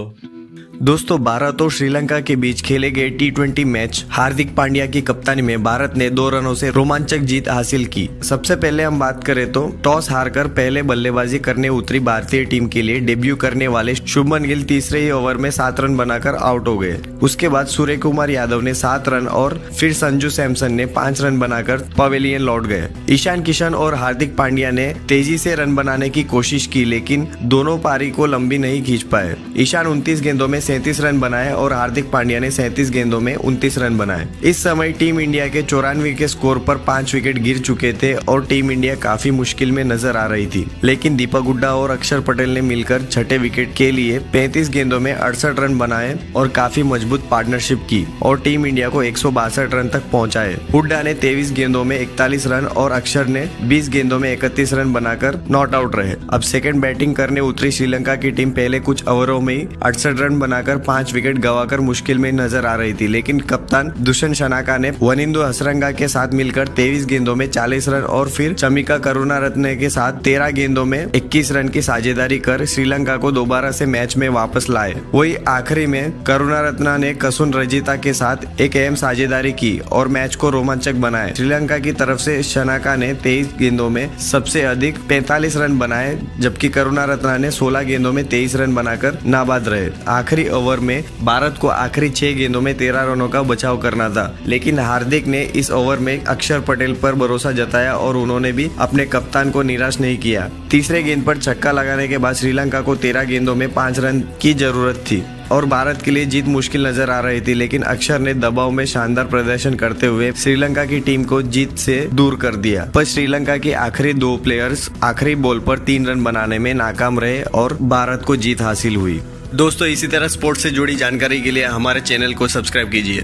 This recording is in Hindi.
Oh. दोस्तों भारत और श्रीलंका के बीच खेले गए टी मैच हार्दिक पांड्या की कप्तानी में भारत ने दो रनों से रोमांचक जीत हासिल की। सबसे पहले हम बात करें तो टॉस हारकर पहले बल्लेबाजी करने उतरी भारतीय टीम के लिए डेब्यू करने वाले शुभमन गिल तीसरे ही ओवर में सात रन बनाकर आउट हो गए। उसके बाद सूर्य कुमार यादव ने सात रन और फिर संजू सैमसन ने पाँच रन बनाकर पवेलियन लौट गए। ईशान किशन और हार्दिक पांड्या ने तेज़ी से रन बनाने की कोशिश की, लेकिन दोनों पारी को लंबी नहीं खींच पाए। ईशान उनतीस गेंदों में सैंतीस रन बनाए और हार्दिक पांड्या ने सैंतीस गेंदों में उनतीस रन बनाए। इस समय टीम इंडिया के चौरानवे के स्कोर पर पाँच विकेट गिर चुके थे और टीम इंडिया काफ़ी मुश्किल में नज़र आ रही थी। लेकिन दीपक गुड्डा और अक्षर पटेल ने मिलकर छठे विकेट के लिए पैंतीस गेंदों में अड़सठ रन बनाए और काफ़ी मज़बूत पार्टनरशिप की और टीम इंडिया को एक सौ बासठ रन तक पहुँचाए। हुड्डा ने तेईस गेंदों में इकतालीस रन और अक्षर ने बीस गेंदों में इकतीस रन बनाकर नॉट आउट रहे। अब सेकेंड बैटिंग करने उतरी श्रीलंका की टीम पहले कुछ ओवरों में ही अड़सठ रन बनाकर पाँच विकेट गवाकर मुश्किल में नज़र आ रही थी, लेकिन कप्तान दुष्यंत शनाका ने वनिंदु हसरंगा के साथ मिलकर तेईस गेंदों में चालीस रन और फिर चमिका करुणा रत्न के साथ तेरह गेंदों में इक्कीस रन की साझेदारी कर श्रीलंका को दोबारा से मैच में वापस लाए। वही आखिरी में करुणा रत्ना ने कसुन रजिता के साथ एक अहम साझेदारी की और मैच को रोमांचक बनाए। श्रीलंका की तरफ़ से शनाका ने तेईस गेंदों में सबसे अधिक पैतालीस रन बनाए, जबकि करुणा रत्ना ने सोलह गेंदों में तेईस रन बनाकर नाबाद रहे। आखिरी ओवर में भारत को आखिरी छह गेंदों में तेरह रनों का बचाव करना था। लेकिन हार्दिक ने इस ओवर में अक्षर पटेल पर भरोसा जताया और उन्होंने भी अपने कप्तान को निराश नहीं किया। तीसरे गेंद पर छक्का लगाने के बाद श्रीलंका को तेरह गेंदों में पाँच रन की ज़रूरत थी और भारत के लिए जीत मुश्किल नज़र आ रही थी, लेकिन अक्षर ने दबाव में शानदार प्रदर्शन करते हुए श्रीलंका की टीम को जीत से दूर कर दिया। पर श्रीलंका के आखिरी दो प्लेयर्स आखिरी बॉल पर तीन रन बनाने में नाकाम रहे और भारत को जीत हासिल हुई। दोस्तों इसी तरह स्पोर्ट्स से जुड़ी जानकारी के लिए हमारे चैनल को सब्सक्राइब कीजिए।